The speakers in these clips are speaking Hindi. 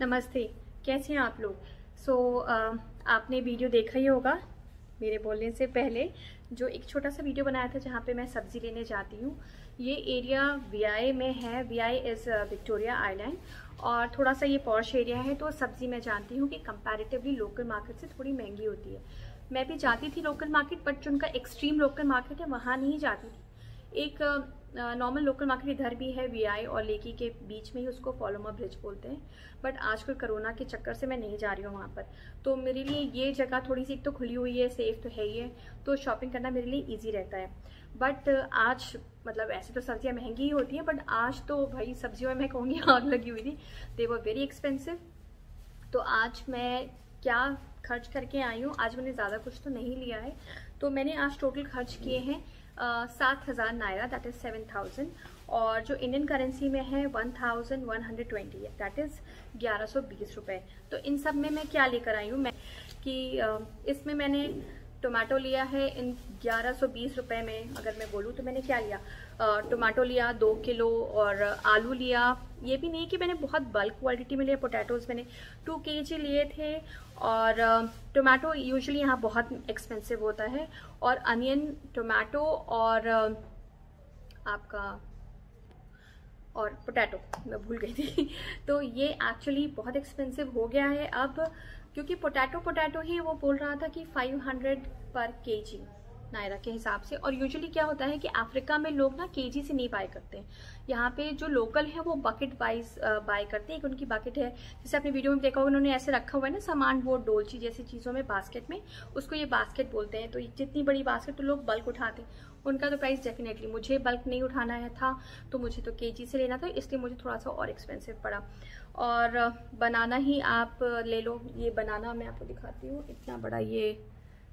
नमस्ते कैसे हैं आप लोग? सो so, uh, आपने वीडियो देखा ही होगा मेरे बोलने से पहले जो एक छोटा सा वीडियो बनाया था जहाँ पे मैं सब्ज़ी लेने जाती हूँ। ये एरिया वीआई में है। V I is Victoria island और थोड़ा सा ये पॉश एरिया है तो सब्ज़ी मैं जानती हूँ कि कंपैरेटिवली लोकल मार्केट से थोड़ी महँगी होती है। मैं भी जाती थी लोकल मार्केट बट जो उनका एक्सट्रीम लोकल मार्केट है वहाँ नहीं जाती थी। एक नॉर्मल लोकल मार्केट इधर भी है वीआई और लेकी के बीच में ही उसको फॉलोमा ब्रिज बोलते हैं। बट आजकल कोरोना के चक्कर से मैं नहीं जा रही हूँ वहाँ पर। तो मेरे लिए ये जगह थोड़ी सी एक तो खुली हुई है सेफ़ तो है ही है। तो शॉपिंग करना मेरे लिए ईजी रहता है। बट आज मतलब ऐसे तो सब्ज़ियाँ महँगी ही होती हैं बट आज तो भाई सब्जियों में मैं कहूँगी आग लगी हुई थी। दे वर वेरी एक्सपेंसिव तो आज मैं क्या खर्च करके आई हूँ? आज मैंने ज़्यादा कुछ तो नहीं लिया है। तो मैंने आज टोटल खर्च किए हैं सात हज़ार naira that is seven thousand और जो इंडियन करेंसी में है one thousand one hundred twenty है दैट इज़ ग्यारह सौ बीस रुपये तो इन सब में मैं क्या लेकर आई हूँ? मैं कि इसमें मैंने टोमेटो लिया है, इन ग्यारह सौ बीस रुपये में, अगर मैं बोलूँ तो मैंने क्या लिया? टोमेटो लिया, दो किलो, और आलू लिया। ये भी नहीं कि मैंने बहुत बल्क क्वालिटी में लिया पोटैटोज मैंने। टू के जी लिए थे, और टोमेटो यूजुअली यहाँ बहुत एक्सपेंसिव होता है। और अनियन टोमेटो, और आपका और पोटैटो मैं भूल गई थी। तो ये एक्चुअली बहुत एक्सपेंसिव हो गया है अब, क्योंकि पोटैटो पोटैटो ही वो बोल रहा था कि 500 पर केजी नायरा के हिसाब से। और यूजुअली क्या होता है कि अफ्रीका में लोग ना केजी से नहीं बाय करते। हैं यहाँ पे जो लोकल है वो बकेट वाइज बाय करते हैं। एक उनकी बकेट है। जैसे आपने वीडियो में देखा होगा, उन्होंने ऐसे रखा हुआ है ना, सामान, वो डोलची जैसी चीज़ों में बास्केट में, उसको ये बास्केट बोलते हैं। तो जितनी बड़ी बास्केट तो लोग बल्क उठाते हैं। उनका तो प्राइस डेफिनेटली मुझे बल्क नहीं उठाना है था तो मुझे तो के से लेना था, इसलिए मुझे थोड़ा सा और एक्सपेंसिव पड़ा। और बनाना ही आप ले लो। ये बनाना मैं आपको दिखाती हूँ। इतना बड़ा ये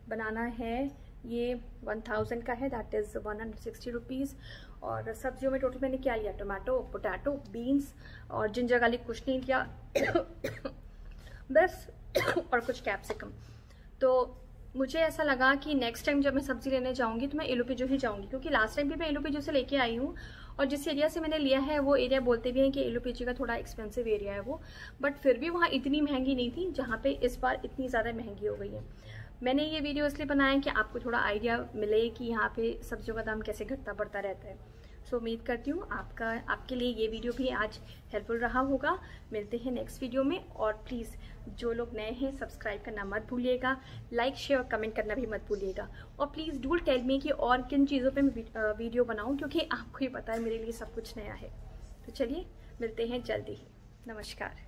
बनाना है। ये वन थाउज़ेंड का है that is one hundred sixty rupees और सब्जियों में टोटल मैंने क्या लिया? टोमेटो पोटैटो बीन्स और जिंजर गार्लिक कुछ नहीं लिया। बस, और कुछ कैप्सिकम तो मुझे ऐसा लगा कि नेक्स्ट टाइम जब मैं सब्ज़ी लेने जाऊँगी तो मैं एलो पिजो ही जाऊँगी, क्योंकि लास्ट टाइम भी मैं एलो पिजो से लेके आई हूँ और जिस एरिया से मैंने लिया है, वो एरिया बोलते भी हैं कि एलो पिजो का थोड़ा एक्सपेंसिव एरिया है वो बट फिर भी वहाँ इतनी महँगी नहीं थी, जहाँ पे इस बार इतनी ज़्यादा महँगी हो गई है। मैंने ये वीडियो इसलिए बनाया कि आपको थोड़ा आइडिया मिले कि यहाँ पे सब्जियों का दाम कैसे घटता बढ़ता रहता है। सो so, उम्मीद करती हूँ आपका आपके लिए ये वीडियो भी आज हेल्पफुल रहा होगा। मिलते हैं नेक्स्ट वीडियो में और प्लीज़ जो लोग नए हैं सब्सक्राइब करना मत भूलिएगा। लाइक शेयर और कमेंट करना भी मत भूलिएगा। और प्लीज़ डूल टेल मी कि और किन चीज़ों पे मैं वीडियो बनाऊँ क्योंकि आपको ही पता है मेरे लिए सब कुछ नया है। तो चलिए मिलते हैं जल्दी ही। नमस्कार।